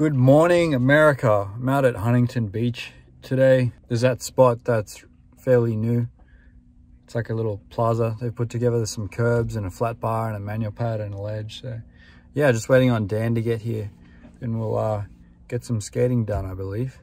Good morning, America. I'm out at Huntington Beach today. There's that spot that's fairly new. It's like a little plaza they put together. There's some curbs and a flat bar and a manual pad and a ledge. So yeah, just waiting on Dan to get here and we'll uh, get some skating done, I believe.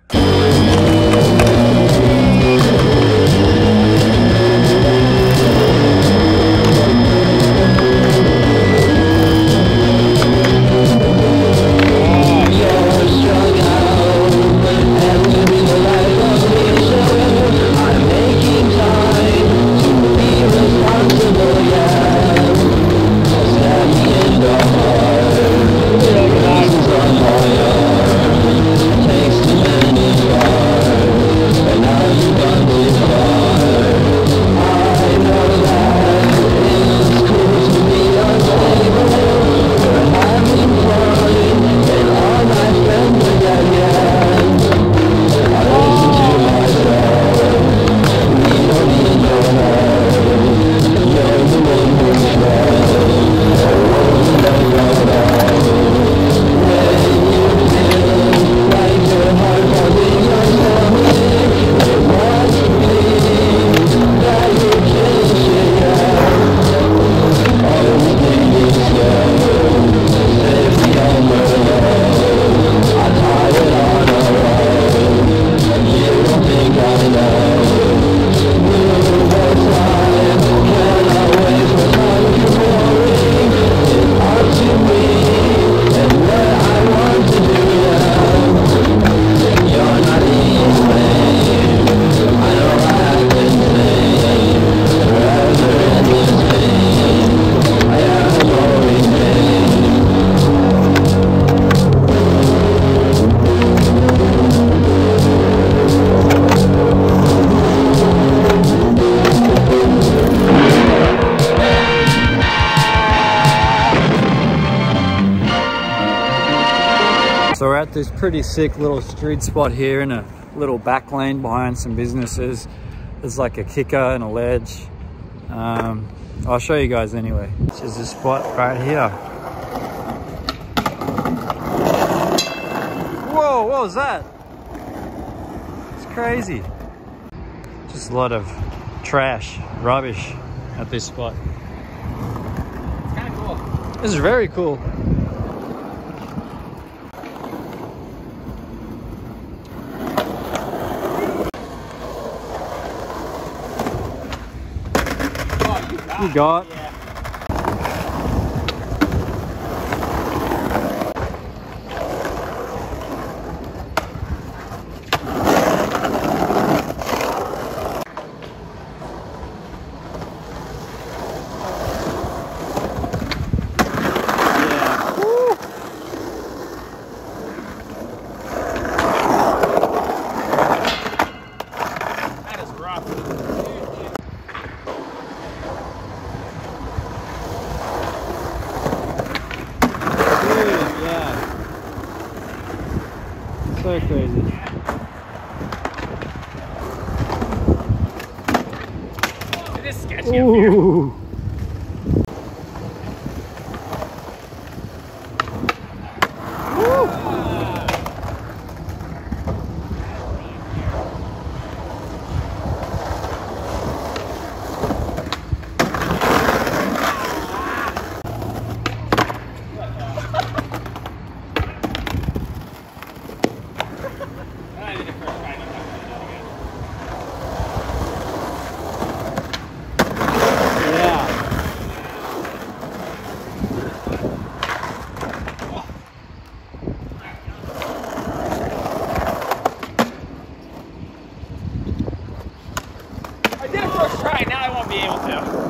Pretty sick little street spot here in a little back lane behind some businesses. There's like a kicker and a ledge. Um, I'll show you guys anyway. This is the spot right here. Whoa, what was that? It's crazy. Just a lot of trash, rubbish at this spot. It's kind of cool. This is very cool. You got. Yeah. That is. Dude, yeah. So crazy. It is sketchy up here. Ooh. I did it first try. I'm not gonna do that again. Yeah. I did it first try. Now I won't be able to.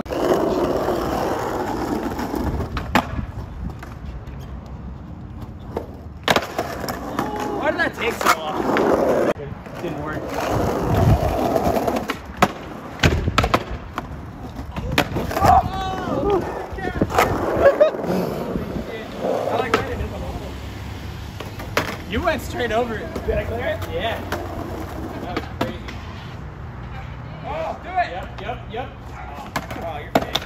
Why did that take so long? It didn't work. I like landed in the hole. You went straight over it. Did I clear it? Yeah. That was crazy. Oh, do it! Yep, yep, yep. Oh, oh you're fake.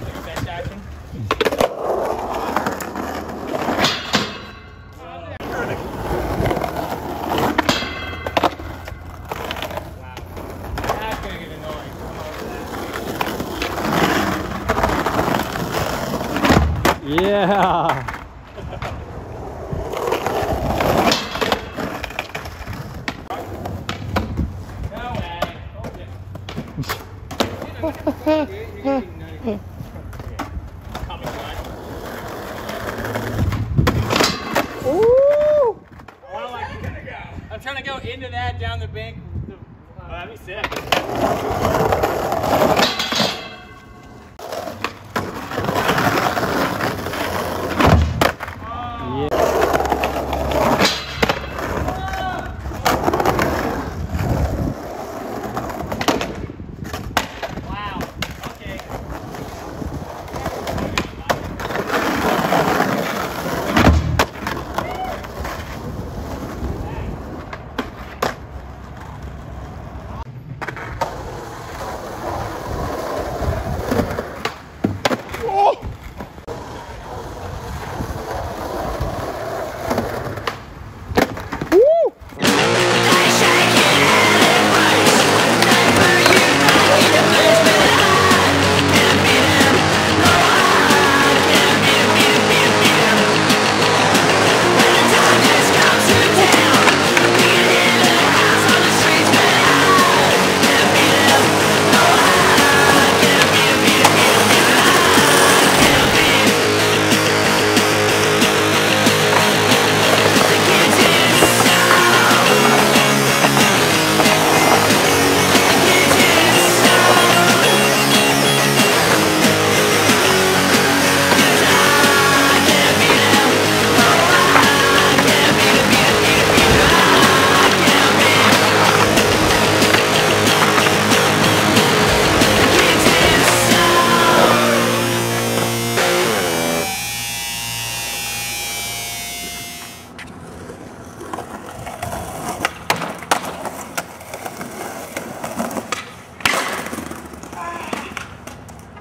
Like a bench action. Yeah. Oh, yeah. Coming, bud. Ooh. I'm trying to go into that down the bank. Uh, that'd be sick.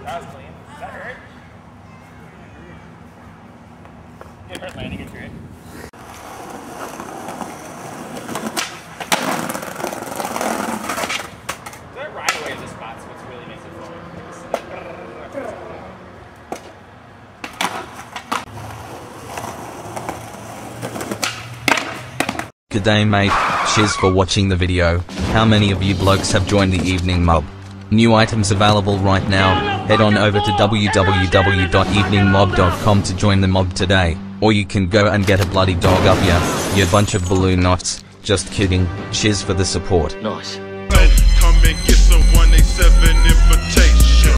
That was clean. Does that hurt? It hurt landing mate, cheers for watching the video. How many of you blokes have joined the evening mob? New items available right now, head on over to www.eveningmob.com to join the mob today, or you can go and get a bloody dog up ya, you bunch of balloon knots, just kidding, cheers for the support. Nice.